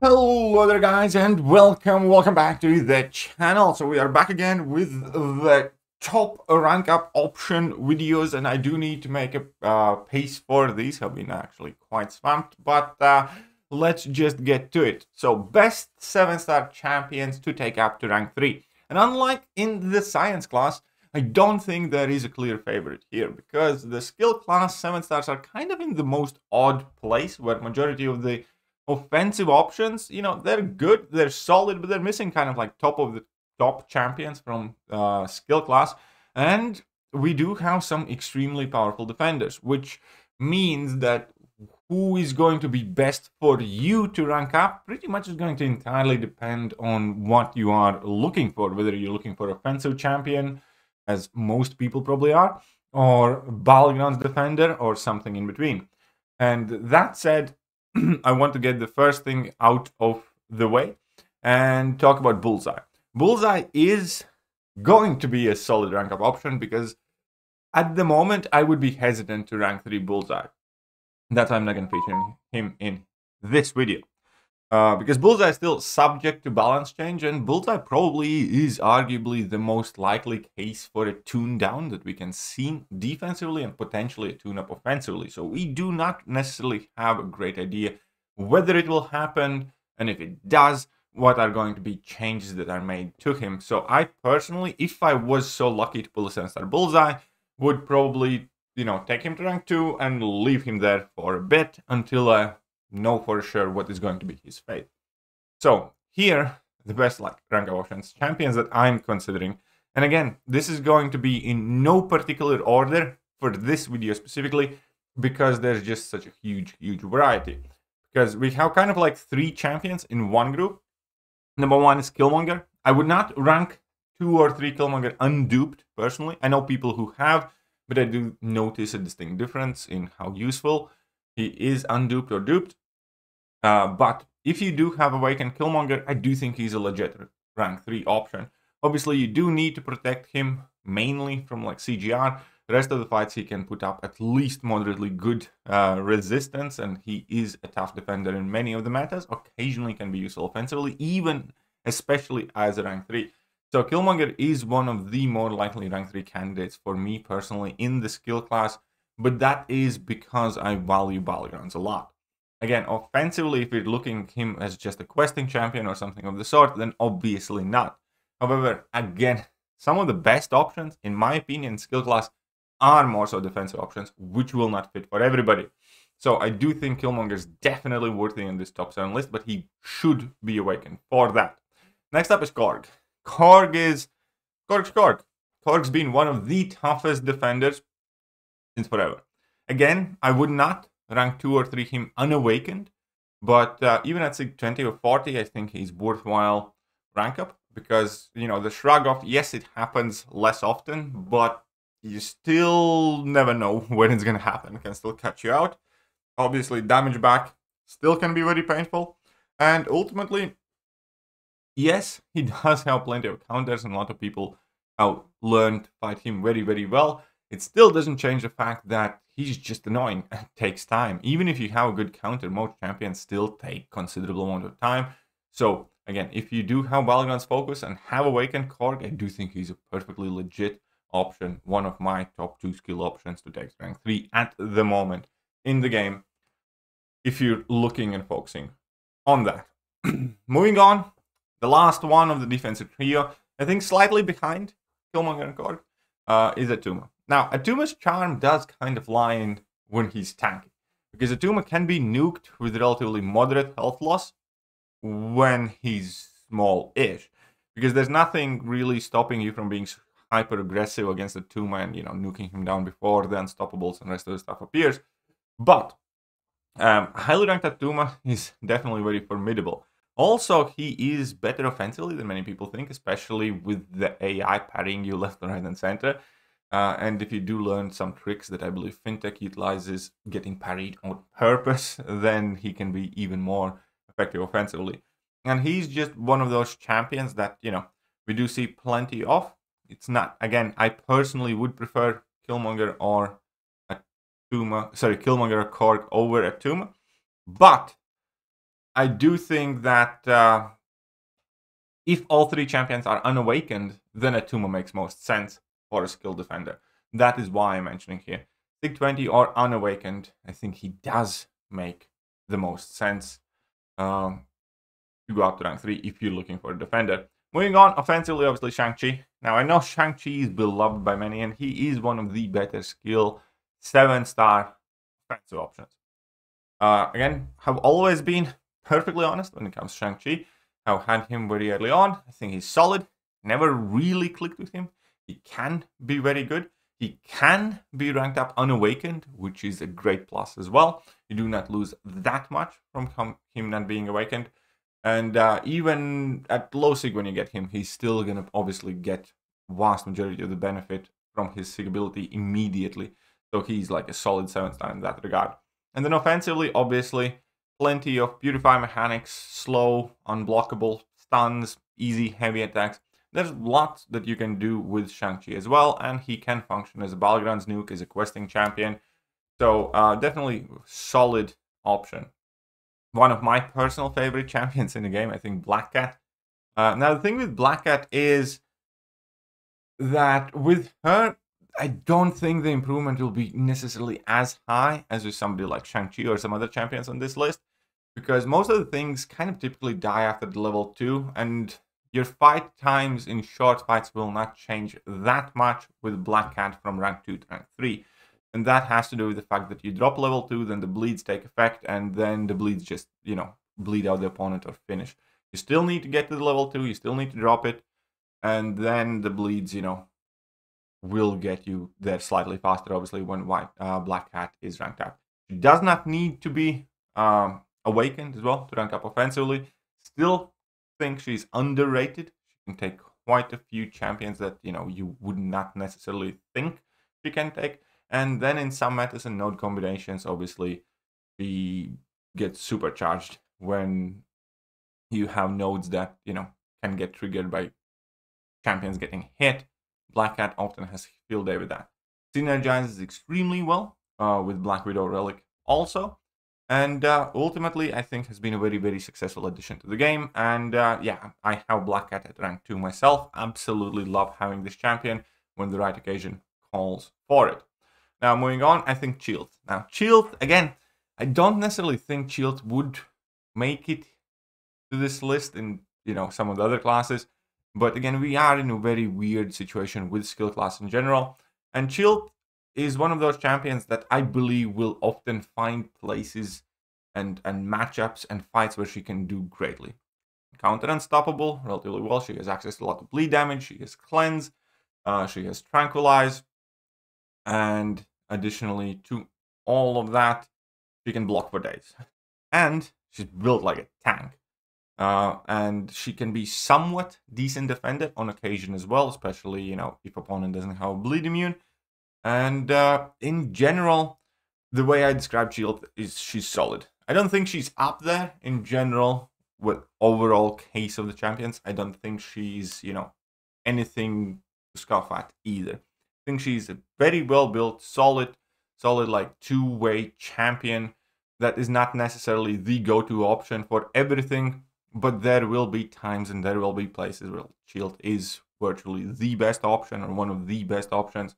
Hello there guys and welcome, welcome back to the channel. So we are back again with the top rank up option videos and I do need to make a uh, pace for these. I've been actually quite swamped, but uh, let's just get to it. So best 7 star champions to take up to rank 3. And unlike in the science class, I don't think there is a clear favorite here because the skill class 7 stars are kind of in the most odd place where majority of the offensive options, you know, they're good, they're solid, but they're missing kind of like top of the top champions from uh, skill class. And we do have some extremely powerful defenders, which means that who is going to be best for you to rank up pretty much is going to entirely depend on what you are looking for, whether you're looking for offensive champion, as most people probably are, or Battlegrounds defender, or something in between. And that said, I want to get the first thing out of the way and talk about Bullseye. Bullseye is going to be a solid rank up option because at the moment I would be hesitant to rank 3 Bullseye. That's why I'm not going to feature him in this video. Uh, because Bullseye is still subject to balance change, and Bullseye probably is arguably the most likely case for a tune down that we can see defensively and potentially a tune up offensively. So we do not necessarily have a great idea whether it will happen, and if it does, what are going to be changes that are made to him. So I personally, if I was so lucky to pull a 7 star Bullseye, would probably, you know, take him to rank 2 and leave him there for a bit until I know for sure what is going to be his fate. So here, the best like rank options, champions that I'm considering. And again, this is going to be in no particular order for this video specifically, because there's just such a huge, huge variety. Because we have kind of like three champions in one group. Number one is Killmonger. I would not rank two or three Killmonger unduped personally. I know people who have, but I do notice a distinct difference in how useful he is unduped or duped. Uh, but if you do have a Awakened Killmonger, I do think he's a legit rank 3 option. Obviously, you do need to protect him mainly from like CGR. The rest of the fights he can put up at least moderately good uh, resistance, and he is a tough defender in many of the metas. Occasionally can be useful offensively, even especially as a rank 3. So Killmonger is one of the more likely rank 3 candidates for me personally in the skill class but that is because I value Battlegrounds a lot. Again, offensively, if you're looking him as just a questing champion or something of the sort, then obviously not. However, again, some of the best options, in my opinion, skill class are more so defensive options, which will not fit for everybody. So I do think Killmonger is definitely worthy in this top 7 list, but he should be awakened for that. Next up is Korg. Korg is... Korg's Korg. Korg's been one of the toughest defenders since forever. Again, I would not rank 2 or 3 him unawakened, but uh, even at 20 or 40, I think he's worthwhile rank up because, you know, the shrug off, yes, it happens less often, but you still never know when it's going to happen. It can still catch you out. Obviously, damage back still can be very painful. And ultimately, yes, he does have plenty of counters, and a lot of people have learned to fight him very, very well it still doesn't change the fact that he's just annoying and takes time. Even if you have a good counter, most champions still take considerable amount of time. So again, if you do have Battlegrounds focus and have Awakened Korg, I do think he's a perfectly legit option. One of my top two skill options to take rank 3 at the moment in the game. If you're looking and focusing on that. Moving on, the last one of the defensive trio, I think slightly behind Killmonger and Korg, uh, is Attuma. Now, Attuma's charm does kind of lie in when he's tanky, because Attuma can be nuked with relatively moderate health loss when he's small-ish, because there's nothing really stopping you from being hyper aggressive against Attuma and you know nuking him down before the unstoppables and rest of the stuff appears. But um, highly ranked Attuma is definitely very formidable. Also, he is better offensively than many people think, especially with the AI parrying you left, and right, and center. Uh, and if you do learn some tricks that I believe FinTech utilizes getting parried on purpose, then he can be even more effective offensively. And he's just one of those champions that, you know, we do see plenty of. It's not, again, I personally would prefer Killmonger or a Tuma, sorry, Killmonger or Korg over Attuma. But I do think that uh, if all three champions are unawakened, then Attuma makes most sense for a skill defender. That is why I'm mentioning here. Sig 20 or unawakened, I think he does make the most sense um, to go up to rank 3 if you're looking for a defender. Moving on, offensively, obviously Shang-Chi. Now, I know Shang-Chi is beloved by many, and he is one of the better skill 7-star offensive options. Uh, again, have always been perfectly honest when it comes to Shang-Chi. I've had him very early on. I think he's solid. Never really clicked with him. He can be very good. He can be ranked up unawakened, which is a great plus as well. You do not lose that much from him not being awakened. And uh, even at low sig when you get him, he's still going to obviously get vast majority of the benefit from his sig ability immediately. So he's like a solid 7 star in that regard. And then offensively, obviously, plenty of beautify mechanics, slow, unblockable, stuns, easy, heavy attacks. There's lots that you can do with Shang-Chi as well, and he can function as a Battlegrounds nuke, as a questing champion. So uh, definitely solid option. One of my personal favorite champions in the game, I think Black Cat. Uh, now the thing with Black Cat is that with her, I don't think the improvement will be necessarily as high as with somebody like Shang-Chi or some other champions on this list, because most of the things kind of typically die after the level 2, and your fight times in short fights will not change that much with Black Cat from rank 2 to rank 3. And that has to do with the fact that you drop level 2, then the bleeds take effect, and then the bleeds just, you know, bleed out the opponent or finish. You still need to get to the level 2, you still need to drop it, and then the bleeds, you know, will get you there slightly faster, obviously, when white uh, Black Cat is ranked up. She does not need to be um, awakened as well to rank up offensively. Still think she's underrated. She can take quite a few champions that you know you would not necessarily think she can take. And then in some metas and node combinations, obviously, she gets supercharged when you have nodes that you know can get triggered by champions getting hit. Black Cat often has field day with that. Synergizes extremely well uh, with Black Widow Relic also. And uh, ultimately, I think has been a very, very successful addition to the game. And uh, yeah, I have Black Cat at rank 2 myself. Absolutely love having this champion when the right occasion calls for it. Now, moving on, I think Chillt. Now, Chillt, again, I don't necessarily think Chillt would make it to this list in, you know, some of the other classes. But again, we are in a very weird situation with skill class in general. And Chillt is one of those champions that I believe will often find places and and matchups and fights where she can do greatly. Counter unstoppable, relatively well. She has access to a lot of bleed damage. She has cleanse. Uh, she has tranquilize, and additionally to all of that, she can block for days. And she's built like a tank. Uh, and she can be somewhat decent defender on occasion as well, especially you know if opponent doesn't have bleed immune. And uh, in general, the way I describe Shield is she's solid. I don't think she's up there in general with overall case of the champions. I don't think she's, you know, anything to scoff at either. I think she's a very well built, solid, solid like two-way champion that is not necessarily the go-to option for everything, but there will be times and there will be places where Shield is virtually the best option or one of the best options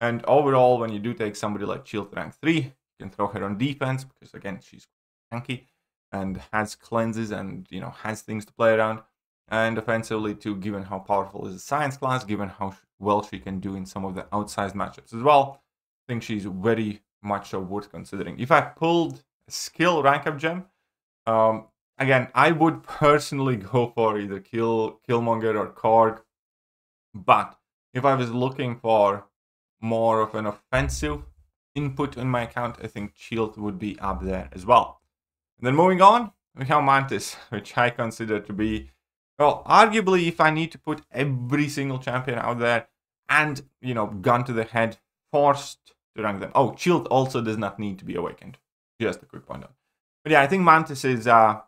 and overall, when you do take somebody like Chillt rank 3, you can throw her on defense because, again, she's tanky and has cleanses and, you know, has things to play around. And offensively, too, given how powerful is the science class, given how well she can do in some of the outsized matchups as well, I think she's very much so worth considering. If I pulled a skill rank up gem, um, again, I would personally go for either Kill Killmonger or Korg. But if I was looking for more of an offensive input in my account, I think Chillt would be up there as well. And then moving on, we have Mantis, which I consider to be, well, arguably if I need to put every single champion out there and, you know, gun to the head, forced to rank them. Oh, Chillt also does not need to be awakened. Just a quick point out. But yeah, I think Mantis is uh,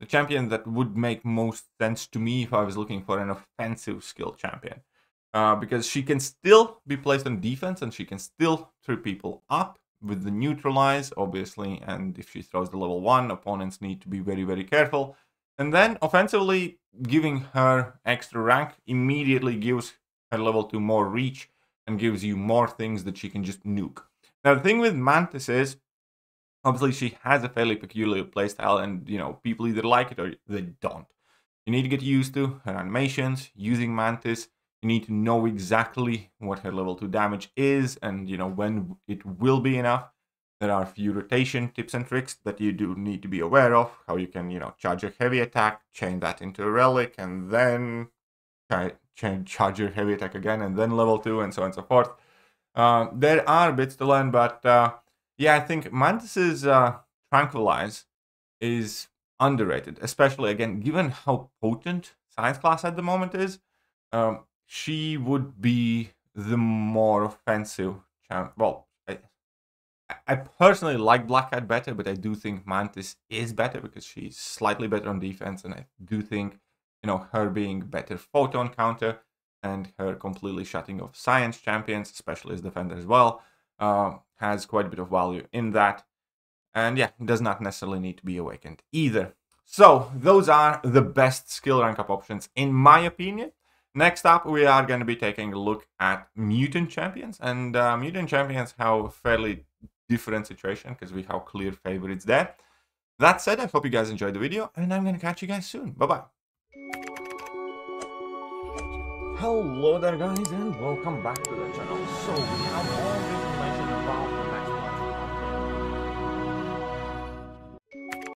the champion that would make most sense to me if I was looking for an offensive skill champion uh, because she can still be placed on defense and she can still trip people up with the neutralize, obviously, and if she throws the level 1, opponents need to be very, very careful. And then offensively, giving her extra rank immediately gives her level 2 more reach and gives you more things that she can just nuke. Now, the thing with Mantis is, obviously, she has a fairly peculiar playstyle, and, you know, people either like it or they don't. You need to get used to her animations, using Mantis, you need to know exactly what her level 2 damage is and you know when it will be enough. There are a few rotation tips and tricks that you do need to be aware of how you can you know charge a heavy attack chain that into a relic and then charge your heavy attack again and then level 2 and so on and so forth. Uh, there are bits to learn but uh, yeah i think mantis's uh, tranquilize is underrated especially again given how potent science class at the moment is. Um, she would be the more offensive champ. Well, I, I personally like Black Cat better, but I do think Mantis is better because she's slightly better on defense, and I do think you know her being better photon counter and her completely shutting off science champions, especially as defender as well, uh, has quite a bit of value in that. And yeah, does not necessarily need to be awakened either. So those are the best skill rank up options in my opinion. Next up, we are going to be taking a look at mutant champions, and uh, mutant champions have a fairly different situation because we have clear favorites there. That said, I hope you guys enjoyed the video, and I'm going to catch you guys soon. Bye-bye. Hello there guys, and welcome back to the channel. So, we have all the information about